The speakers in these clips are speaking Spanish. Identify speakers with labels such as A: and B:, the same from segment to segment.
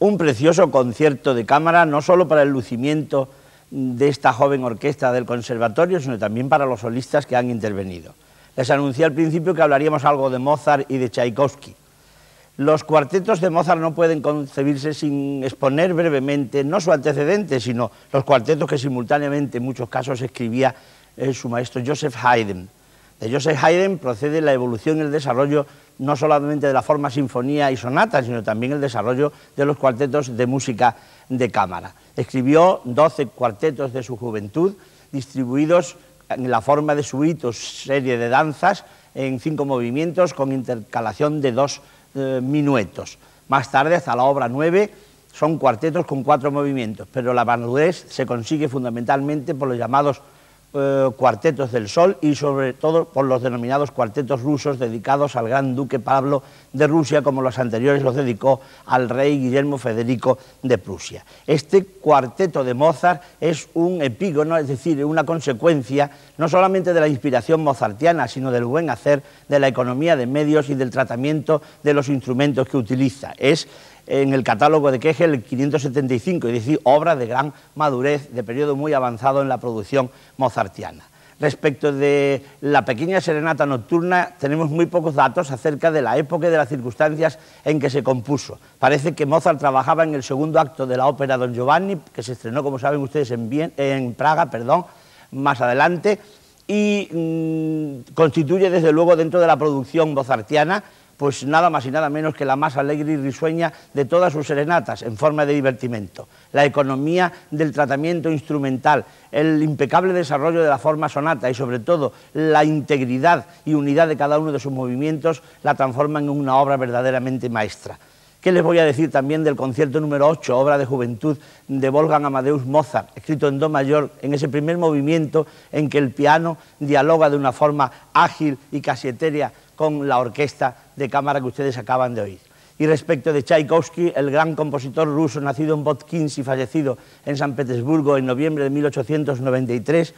A: Un precioso concierto de cámara, no solo para el lucimiento de esta joven orquesta del conservatorio, sino también para los solistas que han intervenido. Les anuncié al principio que hablaríamos algo de Mozart y de Tchaikovsky. Los cuartetos de Mozart no pueden concebirse sin exponer brevemente no su antecedente, sino los cuartetos que simultáneamente en muchos casos escribía eh, su maestro Joseph Haydn. De Joseph Haydn procede la evolución y el desarrollo no solamente de la forma sinfonía y sonata, sino también el desarrollo de los cuartetos de música de cámara. Escribió 12 cuartetos de su juventud, distribuidos en la forma de suitos, serie de danzas, en cinco movimientos con intercalación de dos eh, minuetos. Más tarde, hasta la obra 9, son cuartetos con cuatro movimientos, pero la madurez se consigue fundamentalmente por los llamados eh, cuartetos del Sol y sobre todo por los denominados cuartetos rusos dedicados al gran duque Pablo de Rusia, como los anteriores los dedicó al rey Guillermo Federico de Prusia. Este cuarteto de Mozart es un epígono, es decir, una consecuencia no solamente de la inspiración mozartiana, sino del buen hacer, de la economía de medios y del tratamiento de los instrumentos que utiliza. Es en el catálogo de Kegel el 575, es decir, obra de gran madurez, de periodo muy avanzado en la producción mozartiana. Respecto de la pequeña serenata nocturna, tenemos muy pocos datos acerca de la época y de las circunstancias en que se compuso. Parece que Mozart trabajaba en el segundo acto de la ópera Don Giovanni, que se estrenó, como saben ustedes, en, en Praga, perdón, más adelante, y mm, constituye desde luego dentro de la producción mozartiana pues nada más y nada menos que la más alegre y risueña de todas sus serenatas en forma de divertimento. La economía del tratamiento instrumental, el impecable desarrollo de la forma sonata y sobre todo la integridad y unidad de cada uno de sus movimientos la transforman en una obra verdaderamente maestra. ¿Qué les voy a decir también del concierto número 8, obra de juventud de Wolfgang Amadeus Mozart, escrito en do mayor, en ese primer movimiento en que el piano dialoga de una forma ágil y casi etérea con la orquesta de cámara que ustedes acaban de oír. Y respecto de Tchaikovsky, el gran compositor ruso nacido en Botkins y fallecido en San Petersburgo en noviembre de 1893,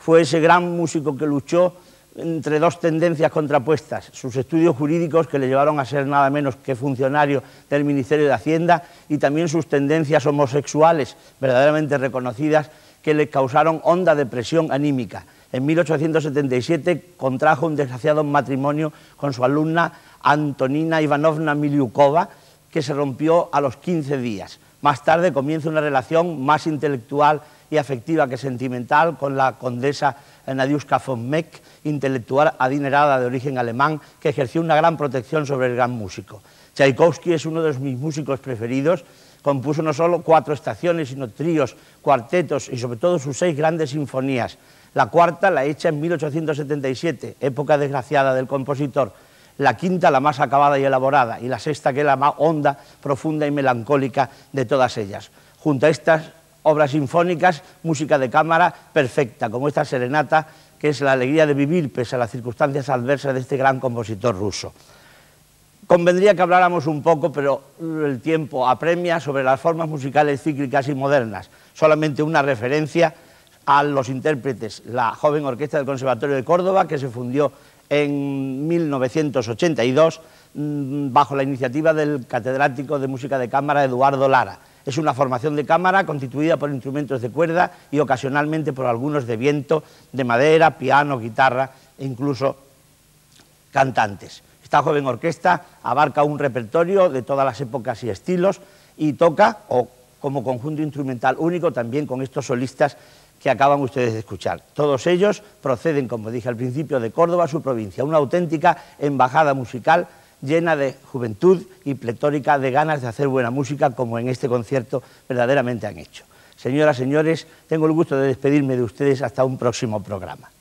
A: fue ese gran músico que luchó entre dos tendencias contrapuestas, sus estudios jurídicos que le llevaron a ser nada menos que funcionario del Ministerio de Hacienda y también sus tendencias homosexuales verdaderamente reconocidas que le causaron honda depresión anímica en 1877 contrajo un desgraciado matrimonio con su alumna Antonina Ivanovna Miliukova, que se rompió a los 15 días. Más tarde comienza una relación más intelectual y afectiva que sentimental con la condesa Nadiuska von Meck, intelectual adinerada de origen alemán, que ejerció una gran protección sobre el gran músico. Tchaikovsky es uno de mis músicos preferidos, compuso no solo cuatro estaciones, sino tríos, cuartetos y sobre todo sus seis grandes sinfonías. La cuarta la hecha en 1877, época desgraciada del compositor. La quinta la más acabada y elaborada. Y la sexta que es la más honda, profunda y melancólica de todas ellas. Junto a estas obras sinfónicas, música de cámara perfecta, como esta serenata, que es la alegría de vivir pese a las circunstancias adversas de este gran compositor ruso. Convendría que habláramos un poco, pero el tiempo apremia, sobre las formas musicales cíclicas y modernas. Solamente una referencia a los intérpretes, la joven orquesta del Conservatorio de Córdoba, que se fundió en 1982 mm, bajo la iniciativa del catedrático de música de cámara Eduardo Lara. Es una formación de cámara constituida por instrumentos de cuerda y ocasionalmente por algunos de viento, de madera, piano, guitarra e incluso cantantes. Esta joven orquesta abarca un repertorio de todas las épocas y estilos y toca, o como conjunto instrumental único, también con estos solistas que acaban ustedes de escuchar. Todos ellos proceden, como dije al principio, de Córdoba, su provincia, una auténtica embajada musical llena de juventud y pletórica de ganas de hacer buena música, como en este concierto verdaderamente han hecho. Señoras, señores, tengo el gusto de despedirme de ustedes hasta un próximo programa.